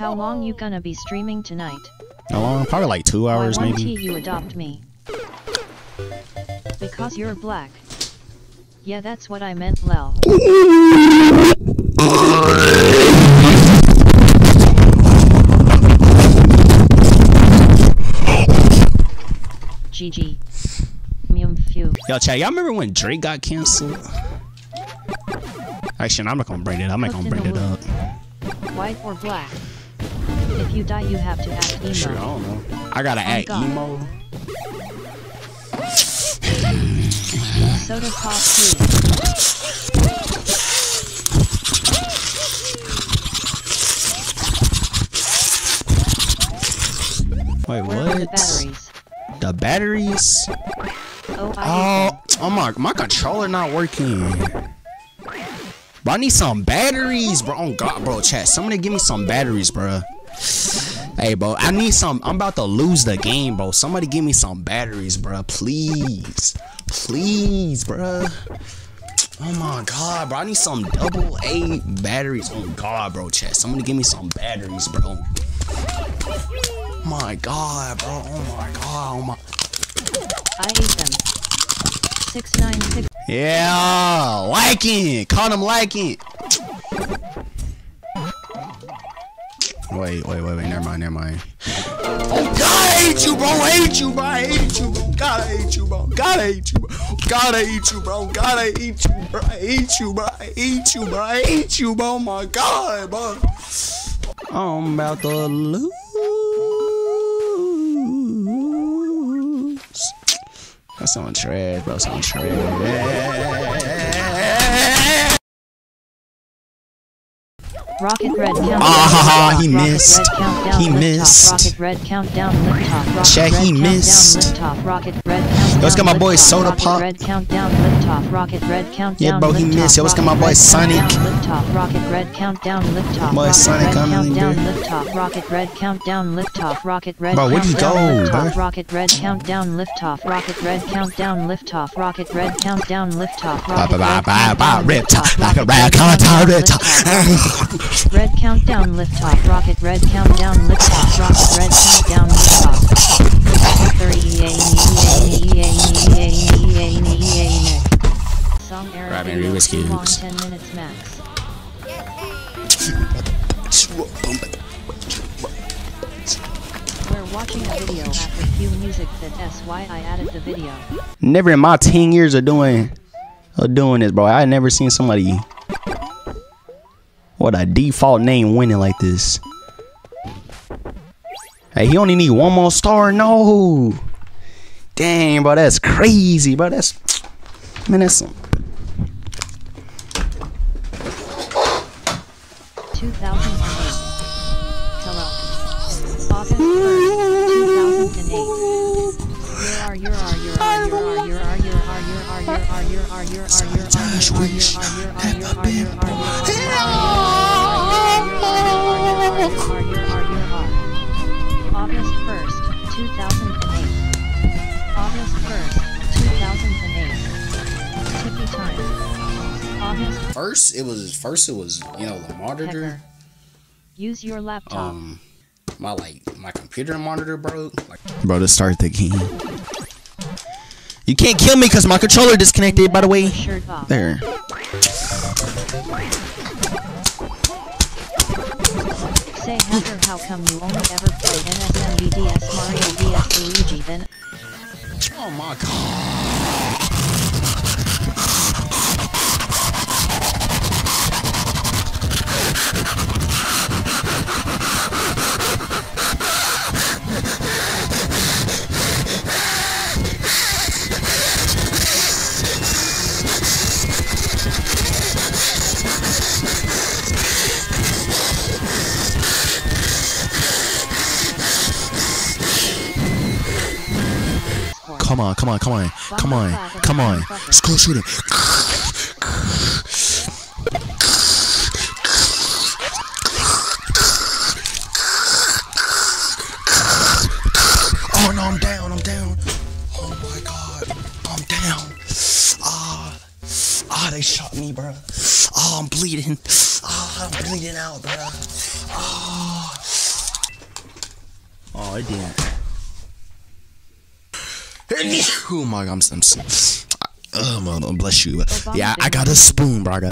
How long you gonna be streaming tonight? How long? Probably like two hours, Why maybe. Why you adopt me? Because you're black. Yeah, that's what I meant, Lel. GG. Yo, Chad, y'all remember when Drake got canceled? Actually, I'm not gonna bring it. I'm not gonna bring it up. White or black? If you die, you have to act emo. Sure, I don't know. I gotta I'm act gone. emo. Soda pop too. Wait, what? The batteries. The batteries? Oh, oh, oh my, my controller not working. Bro, I need some batteries, bro. Oh god, bro, chat. Somebody give me some batteries, bro. Hey, bro, I need some. I'm about to lose the game, bro. Somebody give me some batteries, bro. Please. Please, bro. Oh my god, bro. I need some double A batteries. Oh god, bro, chat. Somebody give me some batteries, bro. My god, bro. Oh my god. Oh my. I hate them. 696. Yeah. Liking. Caught him liking. Wait, wait, wait, wait. Never mind, never mind. Oh God, I hate you, bro. I hate you, bro. I hate you, bro. God, I hate you, bro. God, I hate you, bro. God, I hate you, bro. God, I hate you, bro. I hate you, bro. I hate you, bro. I hate you, bro. My God, bro. I'm about to lose. That's someone trash, bro. Someone trash. Rocket red countdown. Ah ha ha! He missed. He missed. Check. He missed. Let's get my boy Soda Pop. Yeah, bro. He missed. Yo, let's get my boy Sonic. Boy Sonic, I'm in here. Rocket red countdown. Lift off. Rocket red. Bro, where'd you go, bro? Rocket red countdown. Lift off. Rocket red countdown. Lift off. Rocket red countdown. Lift off. Ba ba ba ba ba. Ripped. Rocket red countdown. Ripped. Red countdown liftoff rocket red countdown liftoff rocket red countdown liftoff. off. 30 Song Eric Whiskey Hooks. We're watching a video after Q Music said SYI added the video. Never in my 10 years of doing of doing this, bro. I never seen somebody what a default name winning like this. Hey, he only need one more star. No. Damn, bro, that's crazy, bro. That's man, that's. Two thousand and eight. Hello. Two thousand and eight. You are, you are, you are, you are, you are. Sometimes wish never been August 1st, it was first. It was you know the monitor. Use your laptop. Um, my like my computer monitor broke. Like, bro, to start the game. You can't kill me because my controller disconnected. By the way, there. Say hacker how come you only ever played NSMB DS Mario DS Luigi then Oh my god. Come on, come on, come on, come on, come on. Let's go shoot shooting. Oh no, I'm down, I'm down. Oh my god, I'm down. Ah, ah, they shot me, bro. Ah, I'm bleeding. Ah, I'm bleeding out, bro. Ah, Oh, it didn't. Oh my god, I'm, I'm, oh, bless you. Yeah, I got a spoon, bro. I got